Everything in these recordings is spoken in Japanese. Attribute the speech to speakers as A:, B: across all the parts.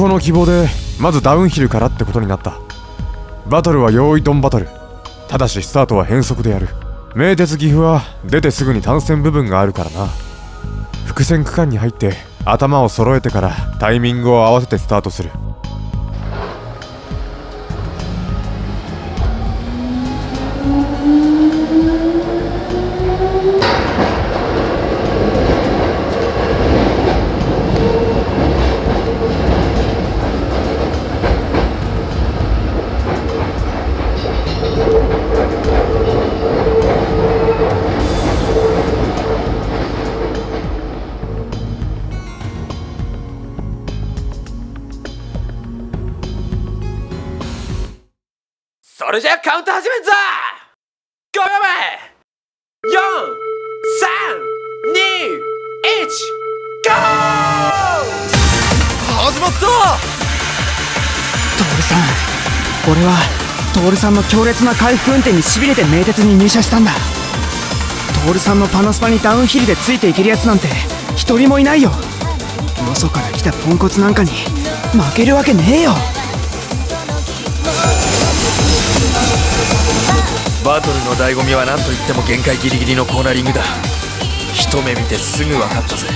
A: 校の希望でまずダウンヒルからってことになった。バトルは用意ドンバトル。ただしスタートは変則でやる。名鉄岐阜は出てすぐに単線部分があるからな。伏線区間に入って頭を揃えてからタイミングを合わせてスタートする。
B: それじゃあカウント始めんぞ !5 秒前 !4、3、2、1、ゴー!始まった!
C: トールさん俺はトールさんの強烈な回復運転にしびれて名鉄に入社したんだ。トールさんのパナスパにダウンヒルでついていけるやつなんて一人もいないよ。よそから来たポンコツなんかに負けるわけねえよ。
B: バトルの醍醐味は何といっても限界ギリギリのコーナリングだ。一目見てすぐ分かったぜ。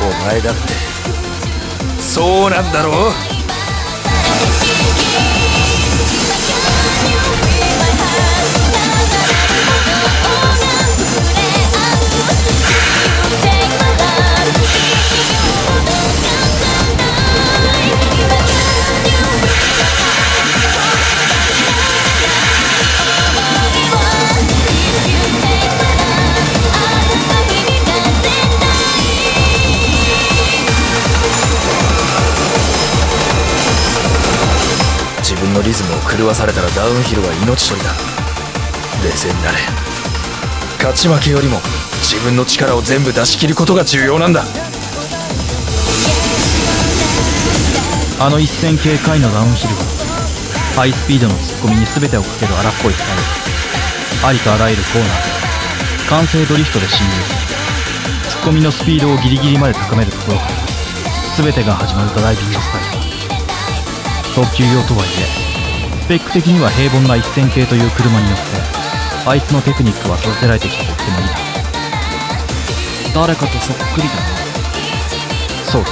B: お前だって。そうなんだろう。狂わされたらダウンヒルは命取りだ。冷静になれ。勝ち負けよりも自分の力を全部出し切ることが重要なんだ。
D: あの一線系回のダウンヒルはハイスピードのツッコミに全てをかける荒っぽいスタイルありとあらゆるコーナー。完成ドリフトで侵入。ツッコミのスピードをギリギリまで高めるところ。から全てが始まるドライビングスタイル。特急用とはいえスペック的には平凡な一線系という車に乗ってあいつのテクニックは育てられてきたと言ってもいいだ誰かとそっくりだな。そうだ。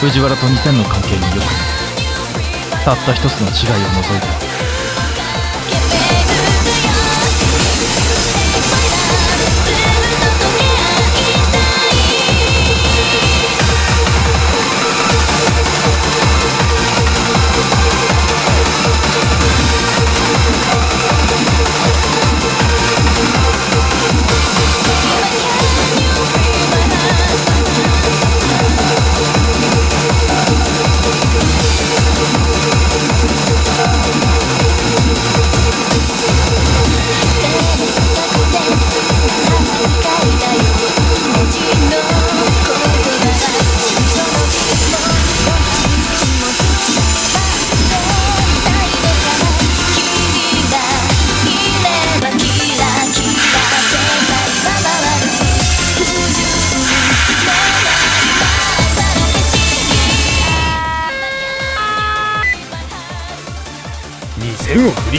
D: 藤原と2000の関係によくたった一つの違いを除いて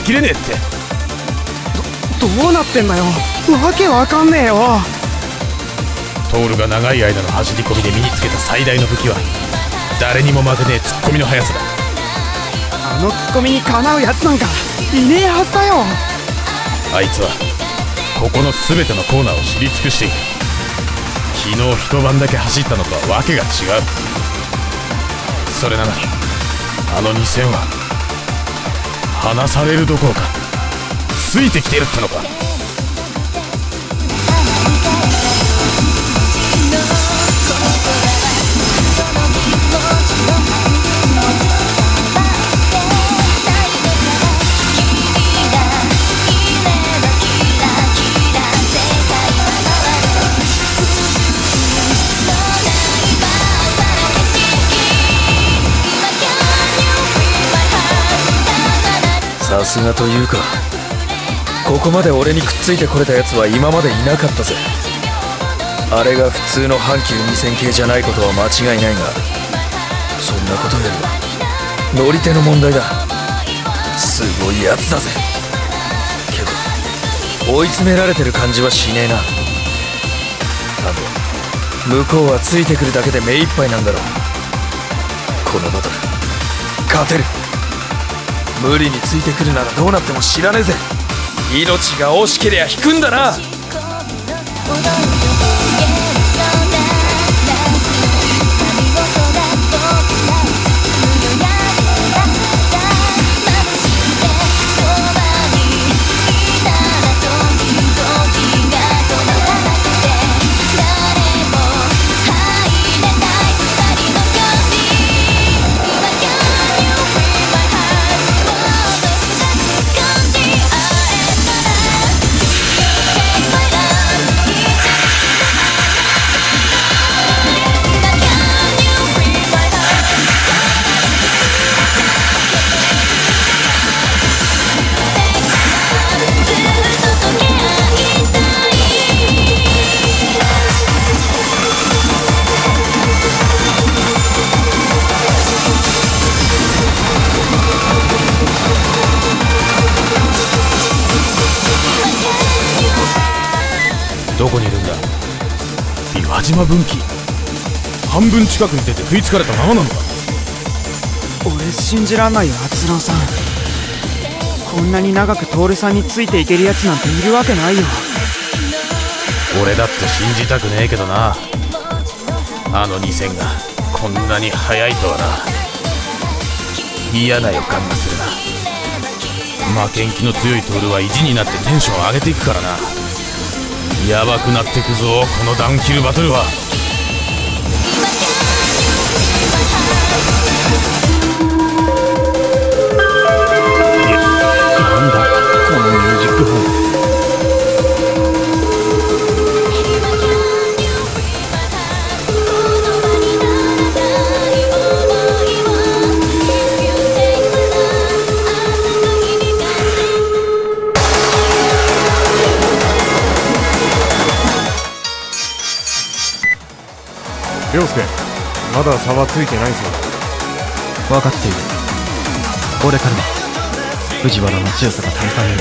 E: 2000を振り切れねえって。
C: どうなってんだよ。わけわかんねえよ。
E: トールが長い間の走り込みで身につけた最大の武器は誰にも負けねえツッコミの速さだ。
C: あのツッコミにかなうやつなんかいねえはずだよ。
E: あいつはここの全てのコーナーを知り尽くしている。昨日一晩だけ走ったのとは訳が違う。それなのにあの2000は離されるどころかついてきてるってのか。
B: すがというかここまで俺にくっついてこれたやつは今までいなかったぜ。あれが普通の阪急2000系じゃないことは間違いないがそんなことより乗り手の問題だ。すごいやつだぜ。けど追い詰められてる感じはしねえな。多分向こうはついてくるだけで目いっぱいなんだろう。このバトル勝てる。無理についてくるならどうなっても知らねえぜ。命が惜しけりゃ引くんだな。
E: 島分岐。半分近くに出て食いつかれたままなのか
C: 俺信じらんないよ厚郎さん。こんなに長く徹さんについていけるやつなんているわけないよ。
E: 俺だって信じたくねえけどな。あの2000がこんなに速いとはな。嫌な予感がするな。負けん気の強いトールは意地になってテンション上げていくからなヤバくなってくぞこのダウンヒルバトルは。
A: だ差はついてないぞ。
D: 分かっている。俺からだ藤原の強さが試される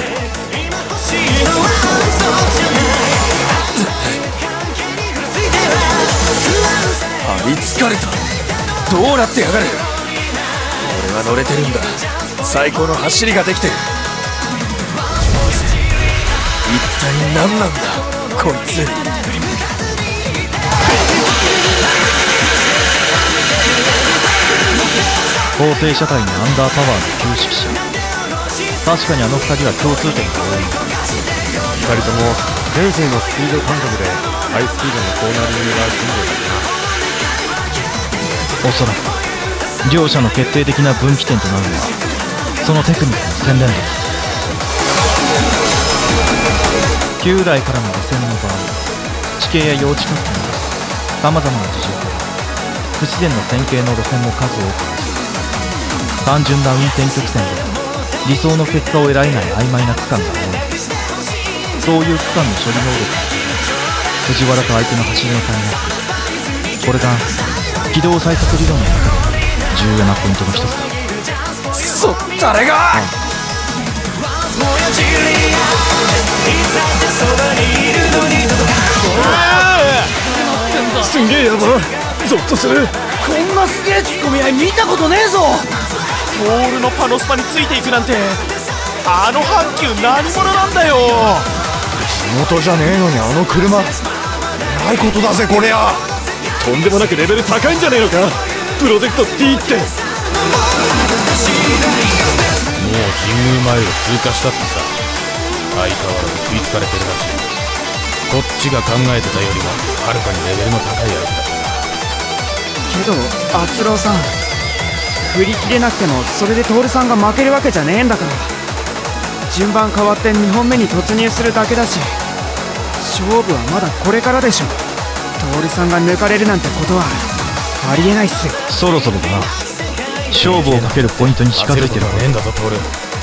B: 張りつかれた。どうなってやがる。俺は乗れてるんだ。最高の走りができてる。一体何なんだこいつ
D: 法廷社会にアンダーパワーの旧識者確かにあの二人は共通点が多い。
A: 二人とも天性のスピード感覚でハイスピードのコーナリングが組んでいる
D: おそらく両者の決定的な分岐点となるのはそのテクニックの洗練度旧来からの路線の場合地形や用地確保などさまざまな事情から不自然な線形の路線も数多く単純な運転曲線で理想の結果を得られない曖昧な区間が多いそういう区間の処理能力藤原と相手の走りの差になってこれが軌道最速理論の中で重要なポイントの一つだ
B: そ誰が
E: すんげえやばゾッとする
C: こんなすげえツッコミ合い見たことねえぞ
F: トールのパノスパについていくなんてあの阪急何者なんだよ。
A: 地元じゃねえのにあの車。えらいことだぜこりゃ。
E: とんでもなくレベル高いんじゃねえのか。プロジェクト T って。もう神宮前を通過したってさ。相変わらず食いつかれてるらしい。こっちが考えてたよりもはるかにレベルの高い相手だ。
C: けど厚郎さん振り切れなくてもそれで徹さんが負けるわけじゃねえんだから。順番変わって2本目に突入するだけだし勝負はまだこれからでしょ徹さんが抜かれるなんてことはありえないっすよ。
D: そろそろだな。勝負をかけるポイントに近づいてる
E: ねえんだぞトール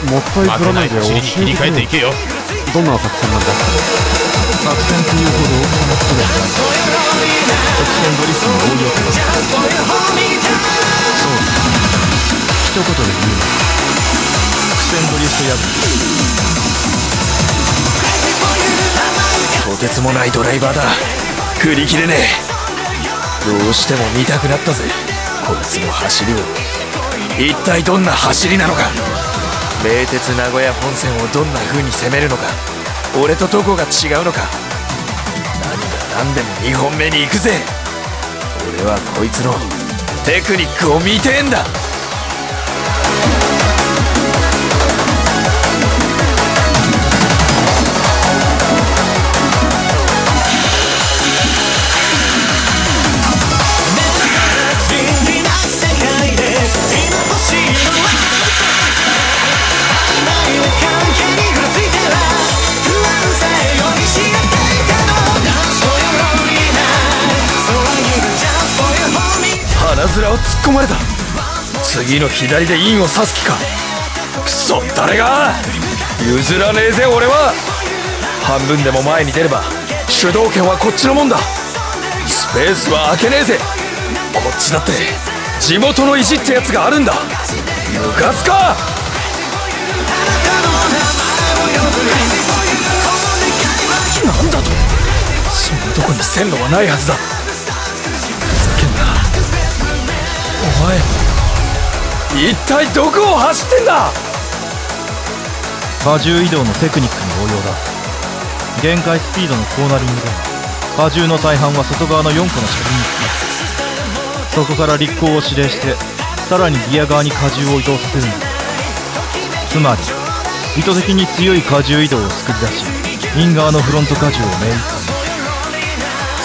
A: もったいぶらないで教えて
E: 走りに切り替えていけよ
A: どんな作戦なんだ？
D: 作戦というほど大きなことではない直線ドリフトの応用とそう。だ一言で言う。な苦戦ドリフト破
B: とてつもないドライバーだ。振り切れねえ。どうしても見たくなったぜ。こいつの走りを。一体どんな走りなのか。名鉄名古屋本線をどんな風に攻めるのか。俺とどこが違うのか。何が何でも2本目に行くぜ。俺はこいつのテクニックを見てえんだ。込まれた。次の左でインを刺す気か。クソ誰が？譲らねえぜ俺は。半分でも前に出れば主導権はこっちのもんだ。スペースは開けねえぜ。こっちだって地元の意地ってやつがあるんだ。抜かすか！なんだと。そんなとこに線路はないはずだ。前一体どこを走ってんだ。
D: 荷重移動のテクニックに応用だ。限界スピードのコーナリングでは荷重の大半は外側の4個の車輪につくそこから立行を指令してさらにギア側に荷重を移動させるんだ。つまり意図的に強い荷重移動を作り出しイン側のフロント荷重をメイン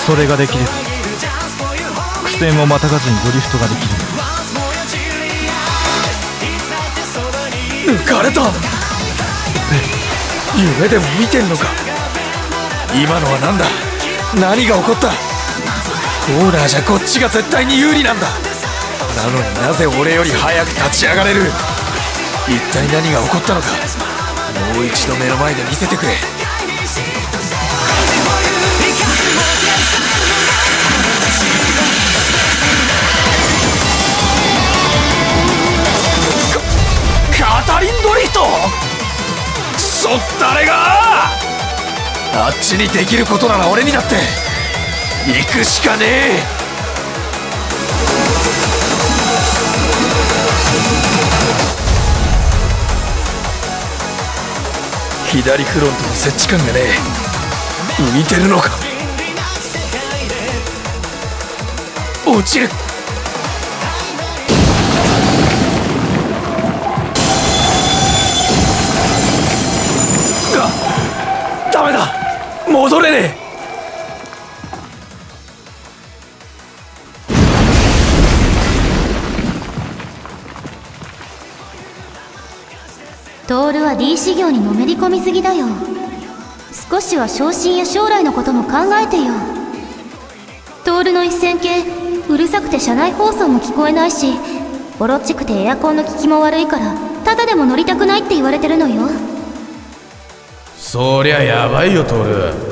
D: それができれば苦戦をまたがずにドリフトができる。
B: 抜かれた。俺夢でも見てんのか。今のは何だ。何が起こった。コーナーじゃこっちが絶対に有利なんだ。なのになぜ俺より早く立ち上がれる。一体何が起こったのか。もう一度目の前で見せてくれ。クソ誰が？あっちにできることなら俺にだって行くしかねえ。左フロントの設置感がね浮いてるのか。落ちる。戻れねえ。
G: トールは D 修行にのめり込みすぎだよ。少しは昇進や将来のことも考えてよ。トールの一線系うるさくて車内放送も聞こえないしボロっちくてエアコンの効きも悪いからただでも乗りたくないって言われてるのよ。
E: そりゃやばいよトール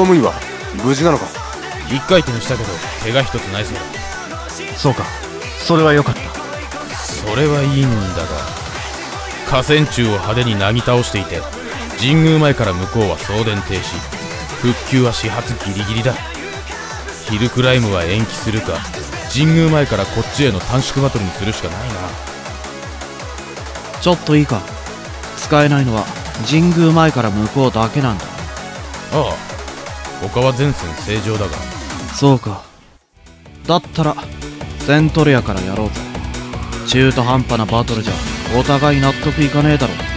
A: 乗務員は無事なのか？
E: 一回転したけど怪我一つないそうだ
D: そうか。それは良かった。
E: それはいいんだが河川中を派手になぎ倒していて神宮前から向こうは送電停止。復旧は始発ギリギリだ。ヒルクライムは延期するか神宮前からこっちへの短縮バトルにするしかないな。
C: ちょっといいか。使えないのは神宮前から向こうだけなんだ。
E: ああ他は全線正常だが。
C: そうか。だったらセントレアからやろうぜ。中途半端なバトルじゃお互い納得いかねえだろ